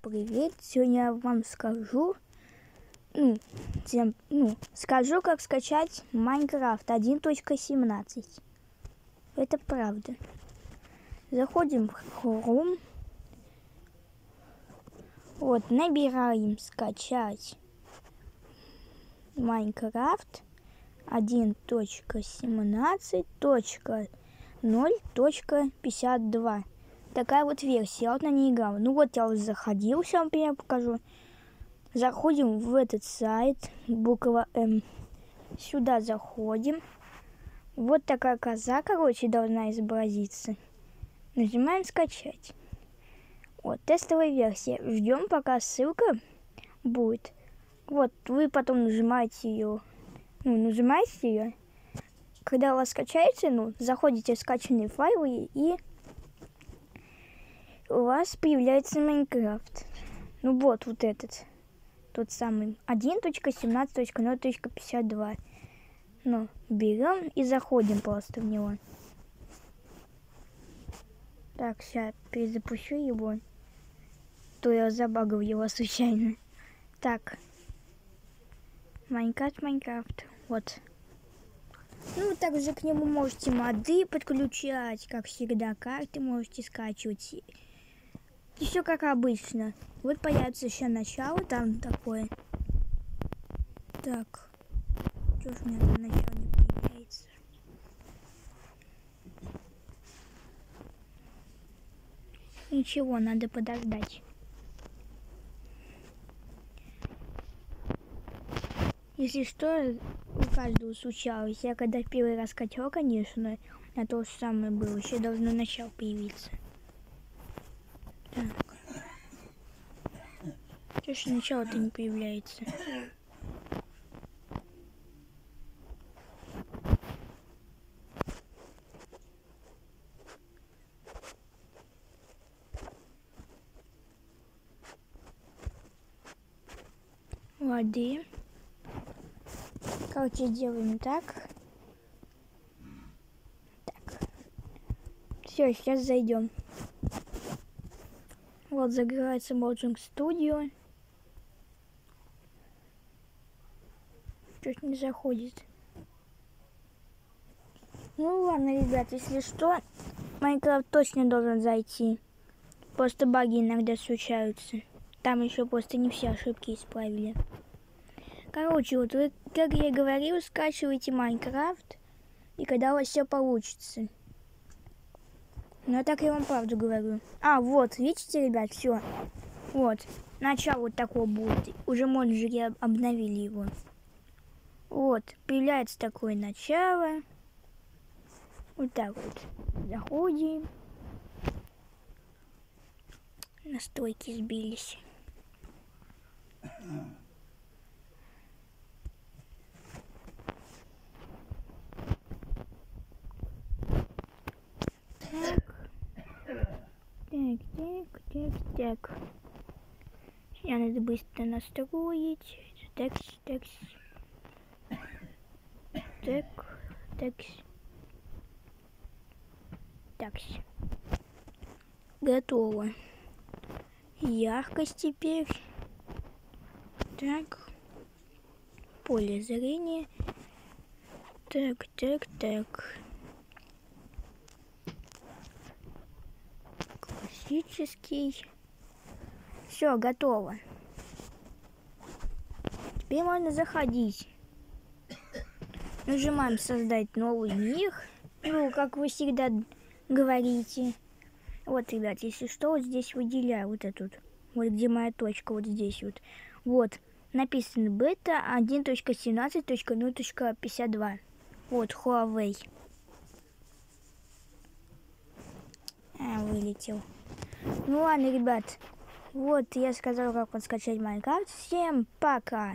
Привет! Сегодня я вам скажу, ну, тем, ну, скажу, как скачать Майнкрафт 1.17. Это правда. Заходим в Chrome. Вот, набираем скачать Майнкрафт 1.17.0.52 такая вот версия. Я вот на ней играл. Ну вот я уже заходил, сейчас вам я покажу. Заходим в этот сайт, буква М. Сюда заходим. Вот такая коза, короче, должна изобразиться. Нажимаем скачать. Вот, тестовая версия. Ждем, пока ссылка будет. Вот, вы потом нажимаете ее. Ну, нажимаете ее. Когда у вас скачается, ну, заходите в скачанные файлы и у вас появляется Майнкрафт. Ну вот, вот этот. Тот самый 1.17.0.52. Ну, берем и заходим просто в него. Так, сейчас перезапущу его. То я забагал его случайно. Так. Майнкрафт, Майнкрафт. Вот. Ну, также к нему можете моды подключать, как всегда, карты можете скачивать. И все как обычно. Вот появится еще начало там такое. Так. Что ж у меня там начало не появляется? Ничего, надо подождать. Если что, у каждого случалось. Я когда первый раз качал, конечно, на то же самое было. Еще должно начало появиться. Так. Что ж начало-то не появляется? воды. Короче, делаем так. Так. Все, сейчас зайдем. Вот загорается Modding Studio. Чуть не заходит. Ну ладно, ребят, если что, Майнкрафт точно должен зайти. Просто баги иногда случаются. Там еще просто не все ошибки исправили. Короче, вот вы, как я и говорил, скачивайте Майнкрафт, и когда у вас все получится. Ну, так я вам правду говорю. А, вот, видите, ребят, все. Вот, начало вот такого будет. Уже менеджеры обновили его. Вот, появляется такое начало. Вот так вот. Заходим. Настройки сбились. Так, так, так, так. Я надо быстро настроить. Так, так. Так, так. Так. Готово. Яркость теперь. Так. Поле зрения. Так, так, так. Классический. Все, готово. Теперь можно заходить. Нажимаем создать новый мир. Ну, как вы всегда говорите. Вот, ребят, если что, вот здесь выделяю вот эту. Вот где моя точка, вот здесь вот. Вот, написано бета 1.17.0.52. Вот, Huawei. А, вылетел. Ну ладно, ребят. Вот я сказал, как подскачать Майнкрафт. Всем пока!